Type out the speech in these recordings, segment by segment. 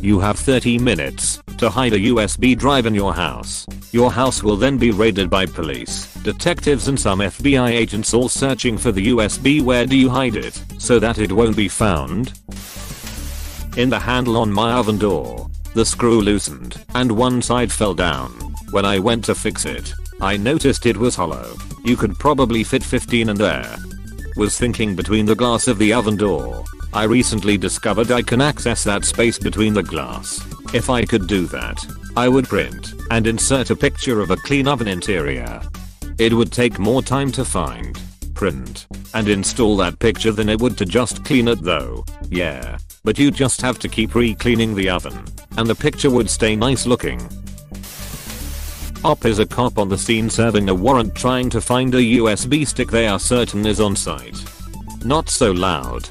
You have 30 minutes to hide a USB drive in your house. Your house will then be raided by police, detectives and some FBI agents all searching for the USB where do you hide it so that it won't be found? In the handle on my oven door. The screw loosened and one side fell down. When I went to fix it, I noticed it was hollow. You could probably fit 15 in there. Was thinking between the glass of the oven door I recently discovered I can access that space between the glass. If I could do that, I would print and insert a picture of a clean oven interior. It would take more time to find, print, and install that picture than it would to just clean it though. Yeah, but you just have to keep re-cleaning the oven, and the picture would stay nice looking. Op is a cop on the scene serving a warrant trying to find a USB stick they are certain is on site. Not so loud,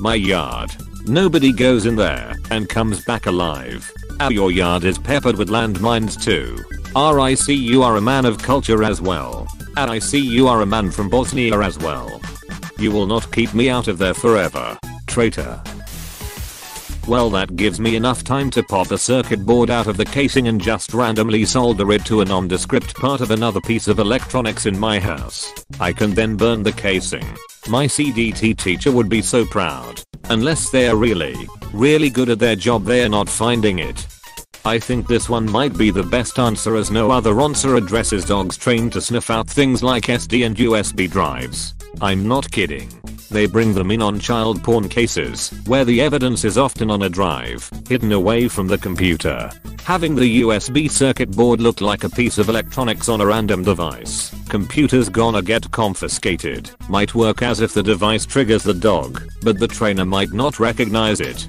my yard. Nobody goes in there and comes back alive. How your yard is peppered with landmines too. RIC you are a man of culture as well. I see you are a man from Bosnia as well. You will not keep me out of there forever. Traitor. Well that gives me enough time to pop a circuit board out of the casing and just randomly solder it to a nondescript part of another piece of electronics in my house. I can then burn the casing. My CDT teacher would be so proud. Unless they're really, really good at their job they're not finding it. I think this one might be the best answer as no other answer addresses dogs trained to sniff out things like SD and USB drives. I'm not kidding. They bring them in on child porn cases, where the evidence is often on a drive, hidden away from the computer. Having the USB circuit board look like a piece of electronics on a random device, computer's gonna get confiscated. Might work as if the device triggers the dog, but the trainer might not recognize it.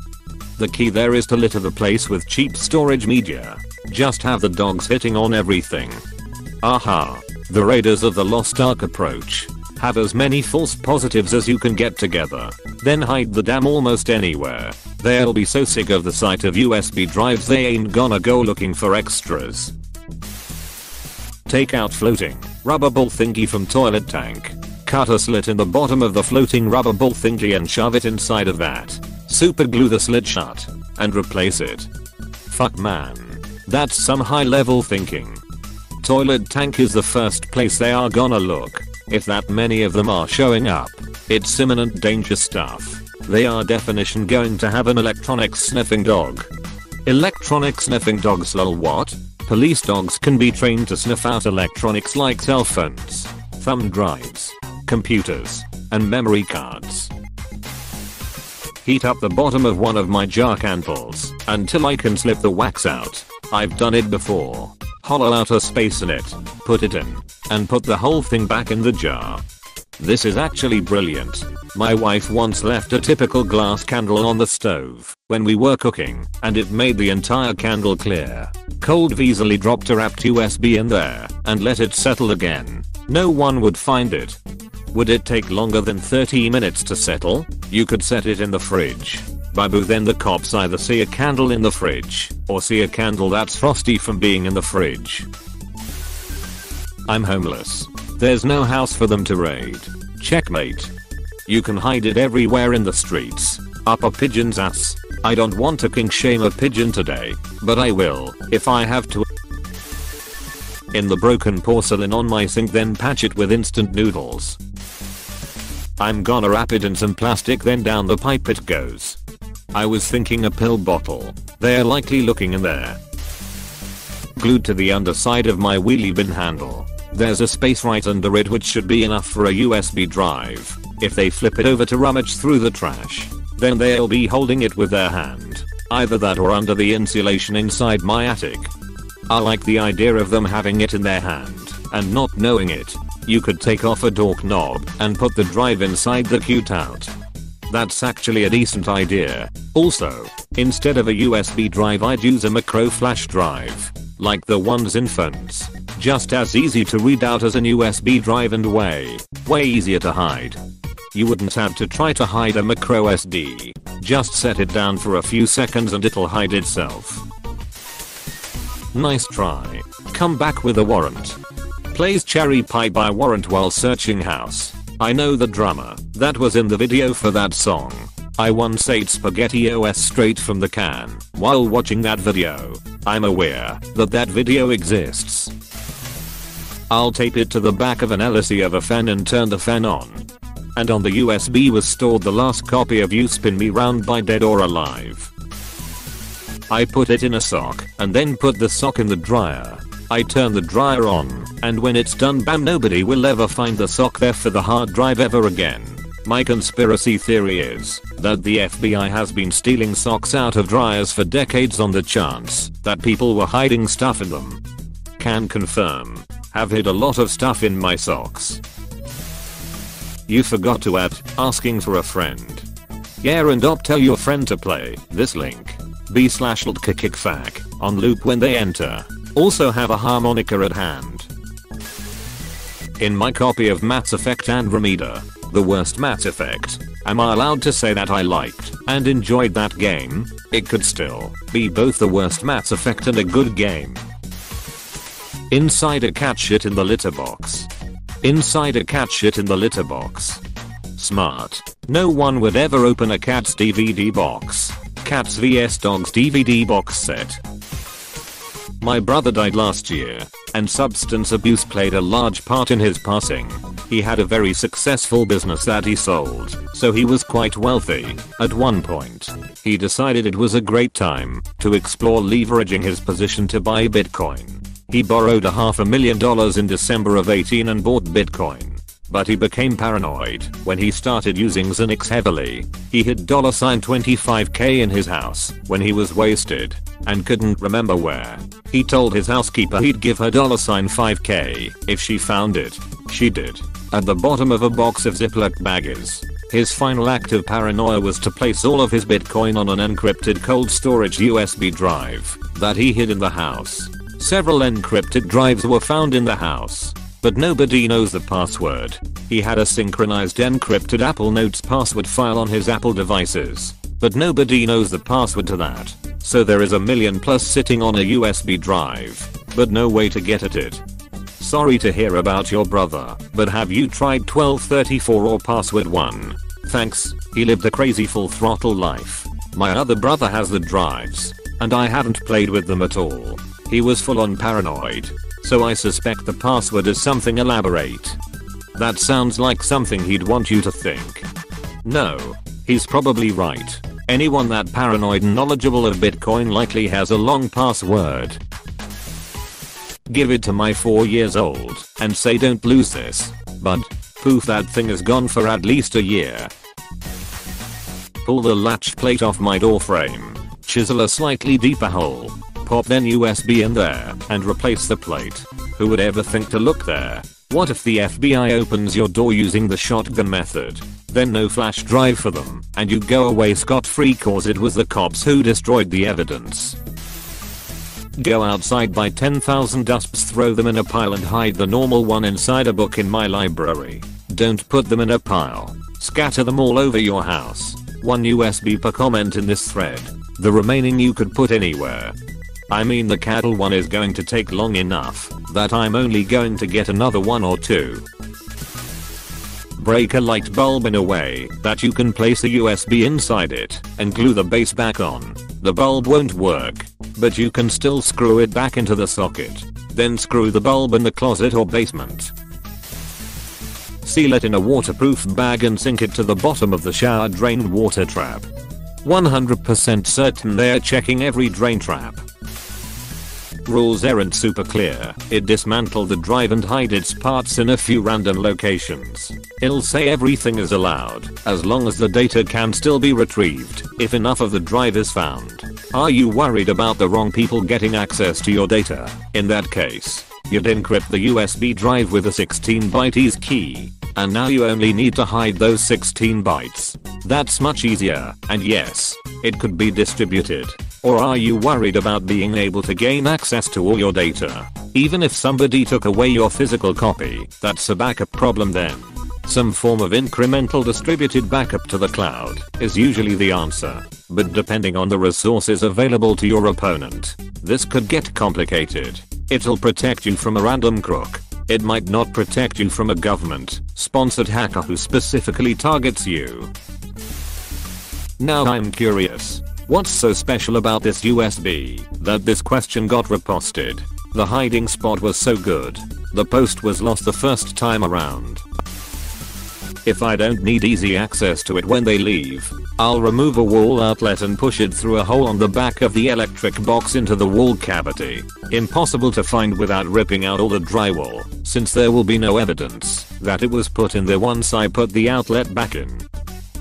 The key there is to litter the place with cheap storage media. Just have the dogs hitting on everything. Aha. The Raiders of the Lost Ark approach. Have as many false positives as you can get together. Then hide the dam almost anywhere. They'll be so sick of the sight of USB drives they ain't gonna go looking for extras. Take out floating rubber ball thingy from toilet tank. Cut a slit in the bottom of the floating rubber ball thingy and shove it inside of that. Super glue the slit shut and replace it. Fuck man. That's some high level thinking. Toilet tank is the first place they are gonna look. If that many of them are showing up, it's imminent danger stuff. They are definition going to have an electronic sniffing dog. Electronic sniffing dogs lol what? Police dogs can be trained to sniff out electronics like cell phones, thumb drives, computers, and memory cards. Heat up the bottom of one of my jar candles until I can slip the wax out. I've done it before. Hollow out a space in it, put it in, and put the whole thing back in the jar. This is actually brilliant. My wife once left a typical glass candle on the stove when we were cooking and it made the entire candle clear. Cold easily dropped a wrapped USB in there and let it settle again. No one would find it. Would it take longer than 30 minutes to settle? You could set it in the fridge Babu then the cops either see a candle in the fridge or see a candle that's frosty from being in the fridge. I'm homeless. There's no house for them to raid. Checkmate. You can hide it everywhere in the streets. Up a pigeon's ass. I don't want to king shame a pigeon today, but I will if I have to. In the broken porcelain on my sink then patch it with instant noodles. I'm gonna wrap it in some plastic then down the pipe it goes. I was thinking a pill bottle. They're likely looking in there. Glued to the underside of my wheelie bin handle. There's a space right under it which should be enough for a USB drive. If they flip it over to rummage through the trash, then they'll be holding it with their hand. Either that or under the insulation inside my attic. I like the idea of them having it in their hand and not knowing it. You could take off a door knob and put the drive inside the cutout. That's actually a decent idea. Also, instead of a USB drive I'd use a micro flash drive. Like the ones in phones. Just as easy to read out as an USB drive and way, way easier to hide. You wouldn't have to try to hide a micro SD. Just set it down for a few seconds and it'll hide itself. Nice try. Come back with a warrant. Plays Cherry Pie by Warrant while searching house. I know the drummer that was in the video for that song. I once ate SpaghettiOs straight from the can while watching that video. I'm aware that that video exists. I'll tape it to the back of an LSE of a fan and turn the fan on. And on the USB was stored the last copy of You Spin Me Round by Dead or Alive. I put it in a sock and then put the sock in the dryer. I turn the dryer on and when it's done bam nobody will ever find the sock there for the hard drive ever again. My conspiracy theory is that the FBI has been stealing socks out of dryers for decades on the chance that people were hiding stuff in them. Can confirm. Have hid a lot of stuff in my socks. You forgot to add asking for a friend. Yeah and op tell your friend to play this link. B slash kickfack on loop when they enter. Also have a harmonica at hand. In my copy of Mass Effect and Andromeda, the worst Mass Effect, am I allowed to say that I liked and enjoyed that game? It could still be both the worst Mass Effect and a good game. Inside a cat shit in the litter box. Inside a cat shit in the litter box. Smart. No one would ever open a cat's DVD box. Cats vs Dogs DVD box set. My brother died last year, and substance abuse played a large part in his passing. He had a very successful business that he sold, so he was quite wealthy. At one point, he decided it was a great time to explore leveraging his position to buy Bitcoin. He borrowed a half a million dollars in December of 18 and bought Bitcoin. But he became paranoid when he started using Xanax heavily. He hid $25k in his house when he was wasted and couldn't remember where. He told his housekeeper he'd give her dollar sign $5k if she found it. She did. At the bottom of a box of Ziploc baggies. His final act of paranoia was to place all of his bitcoin on an encrypted cold storage USB drive that he hid in the house. Several encrypted drives were found in the house but nobody knows the password. He had a synchronized encrypted Apple Notes password file on his Apple devices, but nobody knows the password to that. So there is a million plus sitting on a USB drive, but no way to get at it. Sorry to hear about your brother, but have you tried 1234 or password 1? Thanks, he lived a crazy full throttle life. My other brother has the drives, and I haven't played with them at all. He was full on paranoid, so I suspect the password is something elaborate. That sounds like something he'd want you to think. No. He's probably right. Anyone that paranoid and knowledgeable of Bitcoin likely has a long password. Give it to my 4 years old and say don't lose this. But, poof that thing is gone for at least a year. Pull the latch plate off my door frame. Chisel a slightly deeper hole pop then USB in there and replace the plate. Who would ever think to look there? What if the FBI opens your door using the shotgun method? Then no flash drive for them, and you go away scot free cause it was the cops who destroyed the evidence. Go outside buy 10,000 dusps throw them in a pile and hide the normal one inside a book in my library. Don't put them in a pile. Scatter them all over your house. One USB per comment in this thread. The remaining you could put anywhere. I mean the cattle one is going to take long enough that I'm only going to get another one or two. Break a light bulb in a way that you can place a USB inside it and glue the base back on. The bulb won't work, but you can still screw it back into the socket. Then screw the bulb in the closet or basement. Seal it in a waterproof bag and sink it to the bottom of the shower drain water trap. 100% certain they're checking every drain trap. Rules aren't super clear. It dismantled the drive and hide its parts in a few random locations. It'll say everything is allowed, as long as the data can still be retrieved, if enough of the drive is found. Are you worried about the wrong people getting access to your data? In that case, you'd encrypt the USB drive with a 16 bytes key. And now you only need to hide those 16 bytes. That's much easier, and yes, it could be distributed. Or are you worried about being able to gain access to all your data? Even if somebody took away your physical copy, that's a backup problem then. Some form of incremental distributed backup to the cloud is usually the answer, but depending on the resources available to your opponent, this could get complicated. It'll protect you from a random crook, it might not protect you from a government sponsored hacker who specifically targets you. Now I'm curious. What's so special about this USB that this question got reposted? The hiding spot was so good. The post was lost the first time around. If I don't need easy access to it when they leave, I'll remove a wall outlet and push it through a hole on the back of the electric box into the wall cavity. Impossible to find without ripping out all the drywall, since there will be no evidence that it was put in there once I put the outlet back in.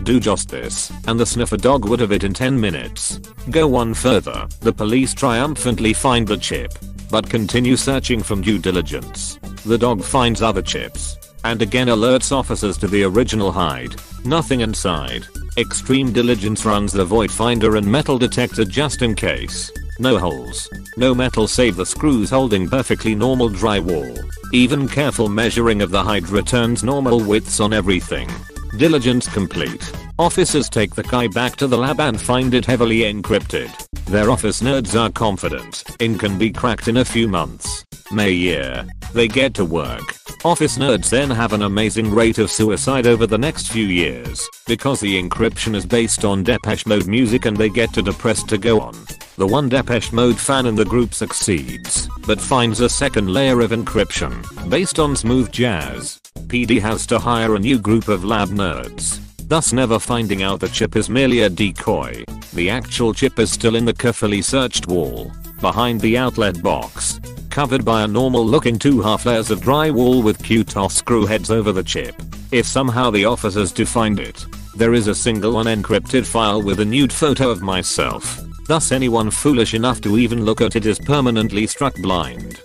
Do just this, and the sniffer dog would have it in 10 minutes. Go one further, the police triumphantly find the chip, but continue searching from due diligence. The dog finds other chips, and again alerts officers to the original hide. Nothing inside. Extreme diligence runs the void finder and metal detector just in case. No holes. No metal save the screws holding perfectly normal drywall. Even careful measuring of the hide returns normal widths on everything. Diligence complete. Officers take the Kai back to the lab and find it heavily encrypted. Their office nerds are confident it can be cracked in a few months. May year. They get to work. Office nerds then have an amazing rate of suicide over the next few years because the encryption is based on Depeche Mode music and they get too depressed to go on. The one Depeche Mode fan in the group succeeds, but finds a second layer of encryption based on smooth jazz. PD has to hire a new group of lab nerds, thus never finding out the chip is merely a decoy. The actual chip is still in the carefully searched wall, behind the outlet box, covered by a normal looking two half layers of drywall with QTOF screw heads over the chip. If somehow the officers do find it, there is a single unencrypted file with a nude photo of myself. Thus anyone foolish enough to even look at it is permanently struck blind.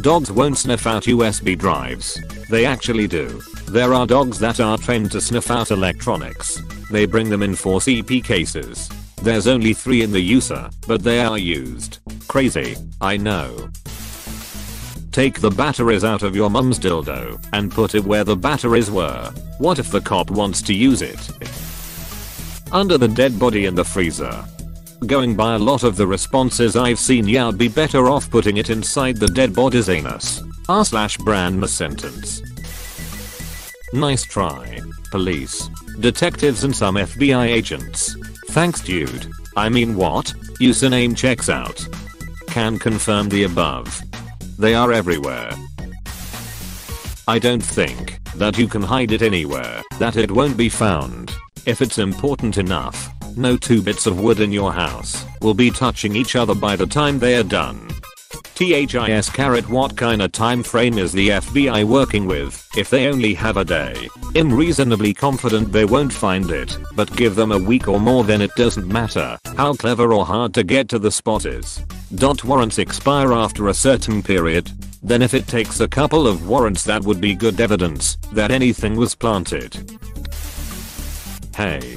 Dogs won't sniff out USB drives. They actually do. There are dogs that are trained to sniff out electronics. They bring them in 4 CP cases. There's only 3 in the user, but they are used. Crazy, I know. Take the batteries out of your mum's dildo and put it where the batteries were. What if the cop wants to use it? Under the dead body in the freezer. Going by a lot of the responses I've seen yeah I'd be better off putting it inside the dead body's anus. R slash brand sentence. Nice try. Police, detectives and some FBI agents. Thanks dude. I mean what? Username checks out. Can confirm the above. They are everywhere. I don't think that you can hide it anywhere, that it won't be found. If it's important enough, no two bits of wood in your house will be touching each other by the time they are done. THIS carrot what kinda time frame is the FBI working with if they only have a day? I'm reasonably confident they won't find it, but give them a week or more then it doesn't matter how clever or hard to get to the spot is. Dot warrants expire after a certain period. Then if it takes a couple of warrants that would be good evidence that anything was planted. Hey,